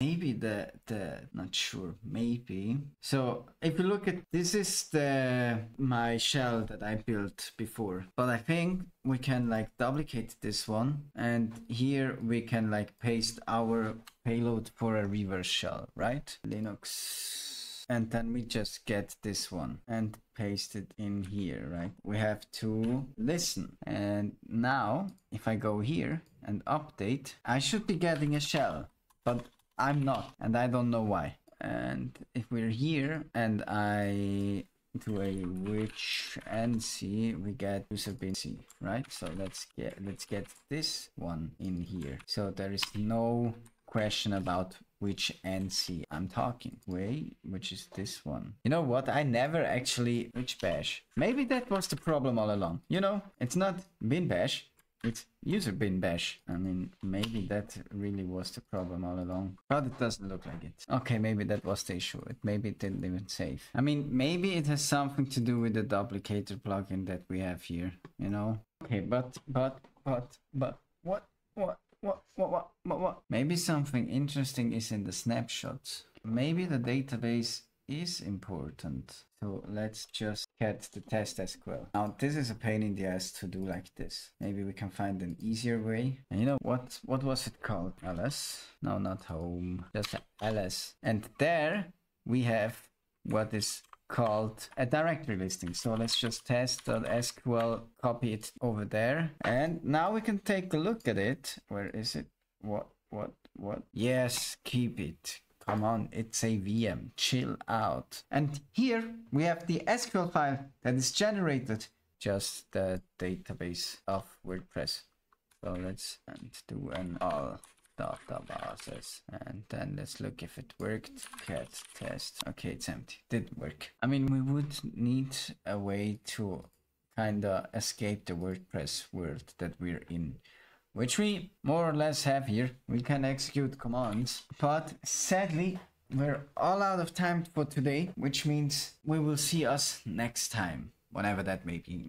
maybe the the not sure maybe. So if you look at this is the my shell that i built before but i think we can like duplicate this one and here we can like paste our payload for a reverse shell right? Linux. And then we just get this one and paste it in here right? We have to listen. And now if i go here and update i should be getting a shell but I'm not, and I don't know why. And if we're here and I do a which NC, we get user bin C, right? So let's get let's get this one in here. So there is no question about which NC I'm talking. Way, which is this one. You know what? I never actually which bash. Maybe that was the problem all along. You know, it's not bin bash. It's user bin bash. I mean, maybe that really was the problem all along. But it doesn't look like it. Okay, maybe that was the issue. It maybe it didn't even save. I mean, maybe it has something to do with the duplicator plugin that we have here, you know? Okay, but, but, but, but, what, what, what, what, what, what, what? Maybe something interesting is in the snapshots. Maybe the database is important. So let's just get the test SQL. Now this is a pain in the ass to do like this. Maybe we can find an easier way. And you know what? What was it called? ls? No, not home. Just ls. And there we have what is called a directory listing. So let's just test SQL, copy it over there. And now we can take a look at it. Where is it? What, what, what? Yes, keep it Come on, it's a VM. Chill out. And here we have the SQL file that is generated just the database of WordPress. So let's and do an all databases and then let's look if it worked cat test okay it's empty didn't work i mean we would need a way to kind of escape the wordpress world that we're in which we more or less have here. We can execute commands, but sadly, we're all out of time for today, which means we will see us next time, whenever that may be.